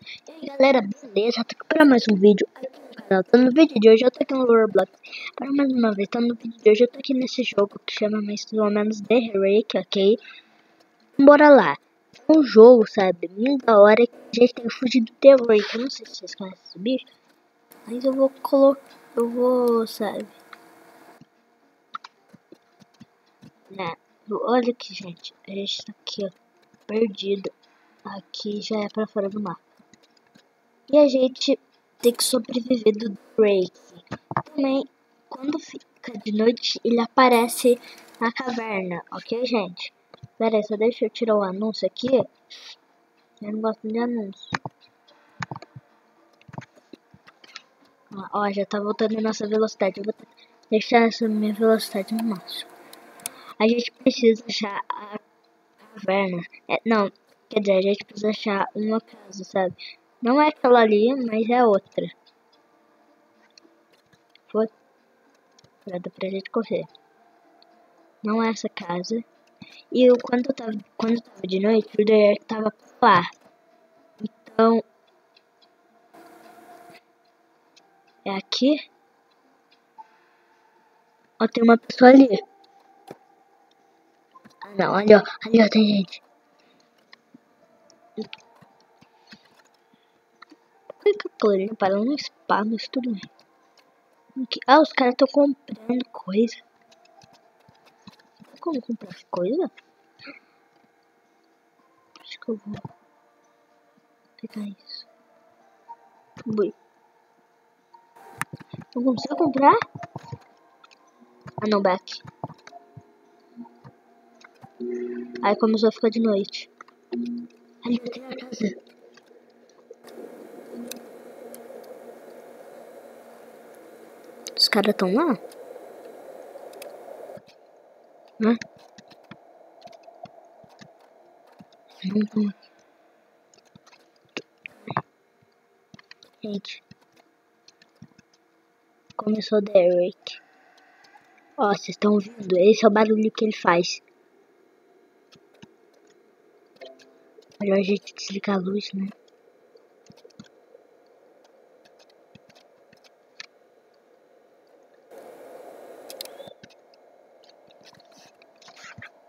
E aí galera, beleza? Tô aqui para mais um vídeo aqui no canal. Tô no vídeo de hoje, eu tô aqui no Roblox Para mais uma vez, tô no vídeo de hoje, eu tô aqui nesse jogo que chama mais ou menos The Rake, ok? Bora lá. É um jogo, sabe? Muito da hora que a gente tem fugir do The Rake. Eu não sei se vocês conhecem esse bicho, mas eu vou colocar, eu vou, sabe? É, olha aqui, gente. A gente tá aqui, ó, perdido. Aqui já é pra fora do mapa. E a gente tem que sobreviver do Drake. Também, quando fica de noite, ele aparece na caverna, ok, gente? Pera aí, só deixa eu tirar o anúncio aqui. Eu não gosto de anúncio. Ó, já tá voltando a nossa velocidade. Eu vou deixar essa minha velocidade no máximo. A gente precisa achar a caverna. É, não, quer dizer, a gente precisa achar uma casa, sabe? Não é aquela ali, mas é outra. Foi. Dá pra gente correr. Não é essa casa. E eu, quando eu tava, quando eu tava de noite, o Derek tava lá. Então. É aqui. Ó, tem uma pessoa ali. Ah, não, ali ó, ali ó, tem gente. Eu tô olhando para um spa, mas tudo bem. Ah, os caras estão comprando coisa. Como comprar coisa? Acho que eu vou pegar isso. Bui. Não consigo comprar? Ah não, back. Aí começou a ficar de noite. Ali tem a casa. Os caras estão lá? Né? Gente. Começou o Derek. Ó, vocês estão ouvindo? Esse é o barulho que ele faz. Melhor a gente desligar a luz, né?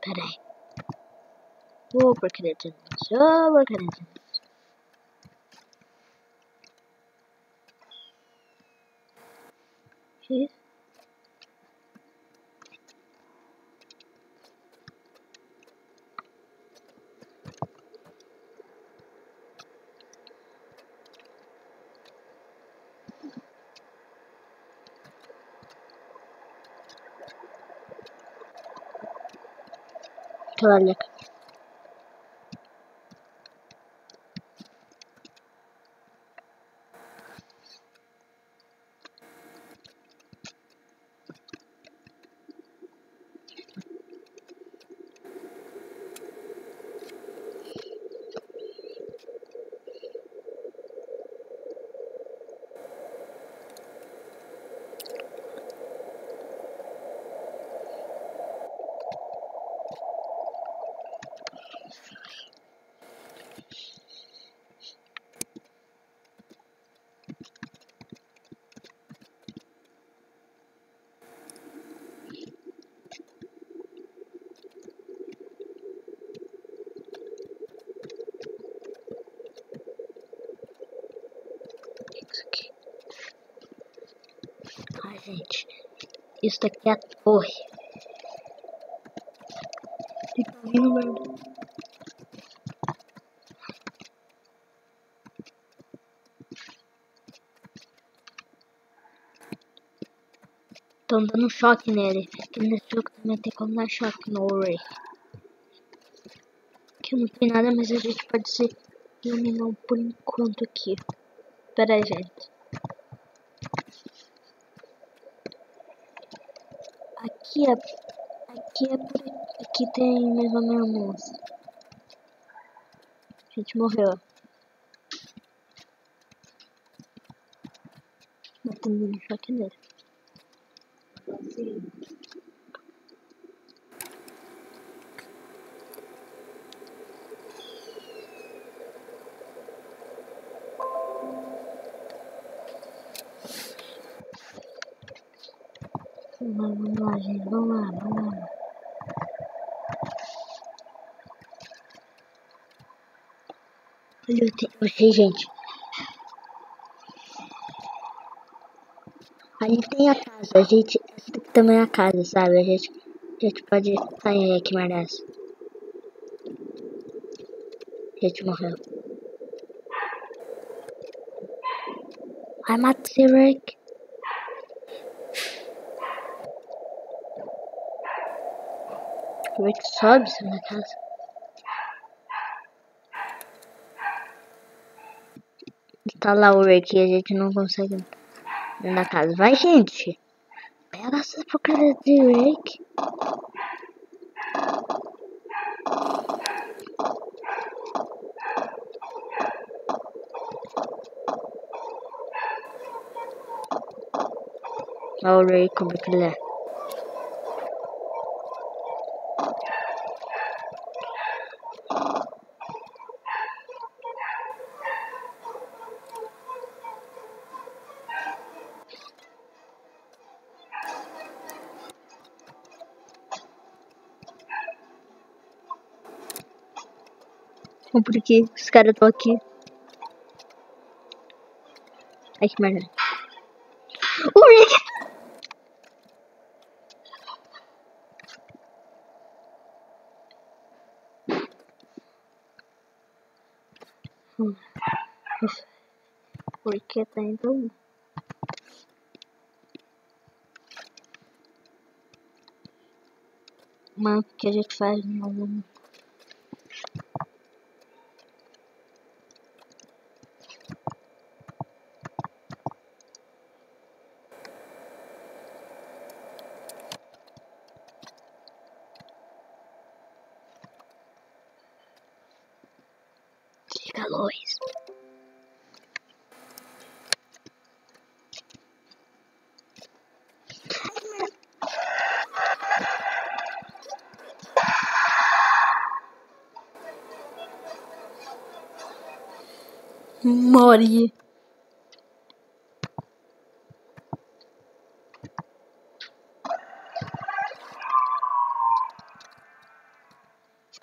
Peraí. Vou por crédito. Vou por crédito. Isso. Olha. isso aqui. Ai, gente. Isso daqui é a torre. E tá vindo, mano. Estão dando choque nele. Que nesse jogo também tem como dar choque no Ray. Aqui não tem nada, mas a gente pode se iluminar por enquanto aqui. Pera aí, gente. Aqui é. Aqui é por aqui tem mais ou menos. A gente morreu. Matando um choque nele. Vamos lá, gente. Vamos lá, vamos lá. Olha, eu tenho você, gente. Ali tem a casa, a gente. Essa daqui também é a casa, sabe? A gente, a gente pode sair aqui nessa. A gente morreu. Ai, matei Rick. O Rick sobe na casa. Tá lá o e a gente não consegue entrar na casa. Vai, gente. Pega essa porcaria de Rick. Olha o Rick como é que ele é. Porque os caras estão aqui. Ai que merda. O Rick! Hum. Rick tá indo. Mano, o que a gente faz no luz.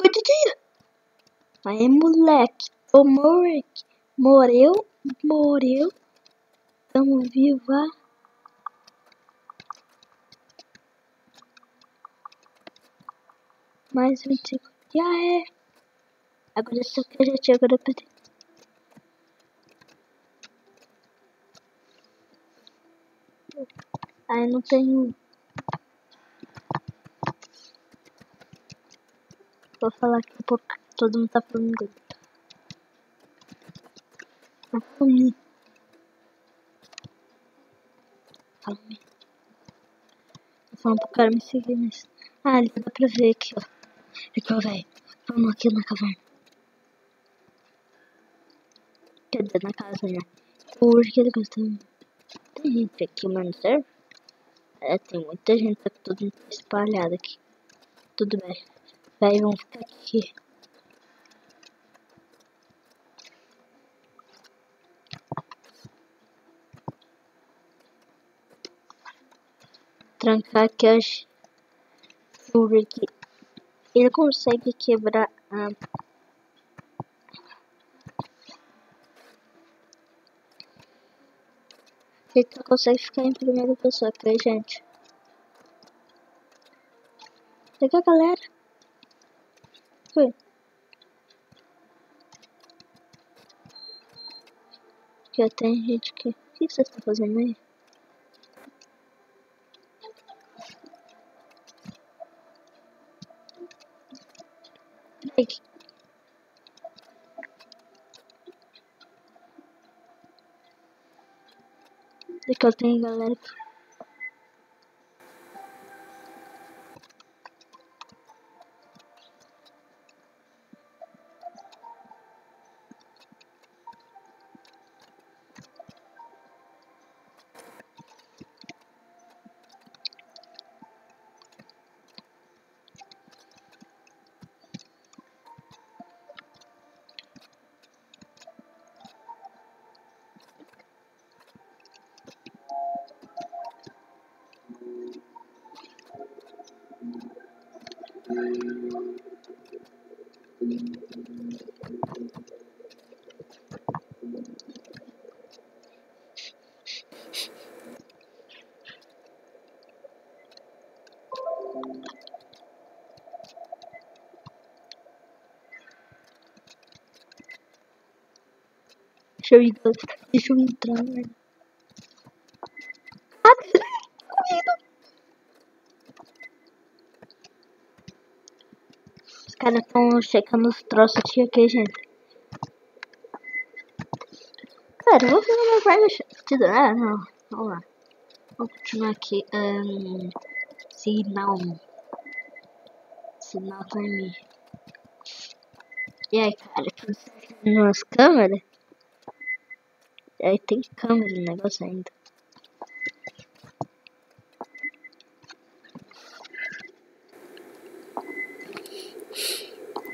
De dia. Aí, moleque. Ô, moleque. Morreu. Morreu. Tamo viva. Mais 25. Já é. Agora só que a gente agora pode. Ai, não tenho. Vou falar aqui um pouco. Todo mundo tá falando inglês. Tá falando. Fala-me. Tô falando pro cara me seguir nisso. Ah, ali dá pra ver aqui, ó. Aqui, ó, velho. Vamos aqui na caverna. Quer dizer, na casa, né? Porque ele gosta. Tem gente aqui, mano, sério? É, tem muita gente, tá mundo espalhado aqui. Tudo bem. Vai, vamos ficar aqui. Trancar aqui as aqui. Ele consegue quebrar a. Ele só consegue ficar em primeira pessoa, ok, gente? Pega a galera. Foi. Já tem gente que. O que vocês estão fazendo aí? Daqui eu tenho galera aqui. Deixa show you ghost. show you the drama. Caras estão checando os troços aqui, gente? Cara, vou fazer uma partida. Ah, não. Vamos lá. Vamos continuar aqui. Um, sinal. Sinal time. E aí, cara, nas câmeras? E aí tem câmera no negócio ainda.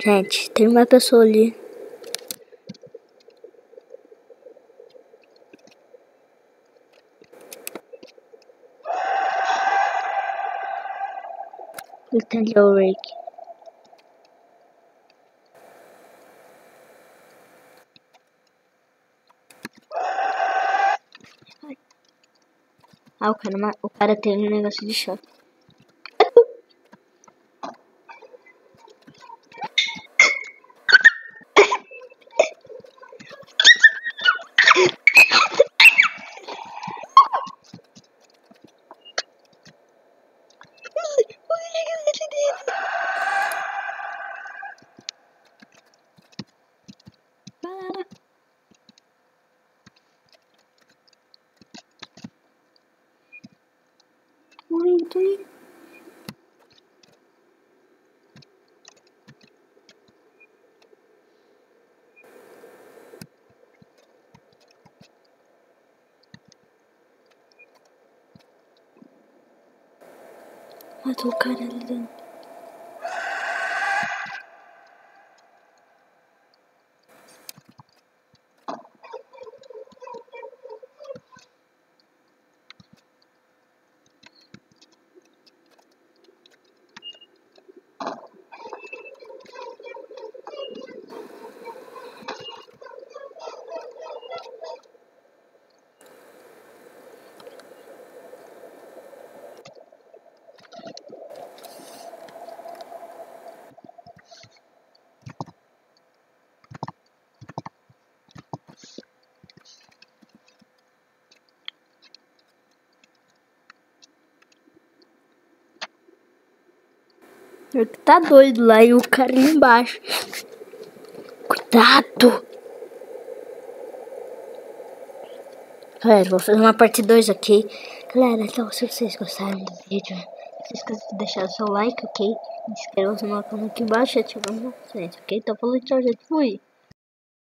Gente, tem uma pessoa ali. Entendeu, Rick? Ah, o cara, o cara tem um negócio de choque. አቶ ካደልን Ele tá doido lá e o cara embaixo. Cuidado! Galera, vou fazer uma parte 2 aqui. Galera, então se vocês gostaram do vídeo, não se esqueça de deixar o seu like, ok? Inscreva-se no canal aqui embaixo e ativando as ok? Então falou tchau, gente. Fui!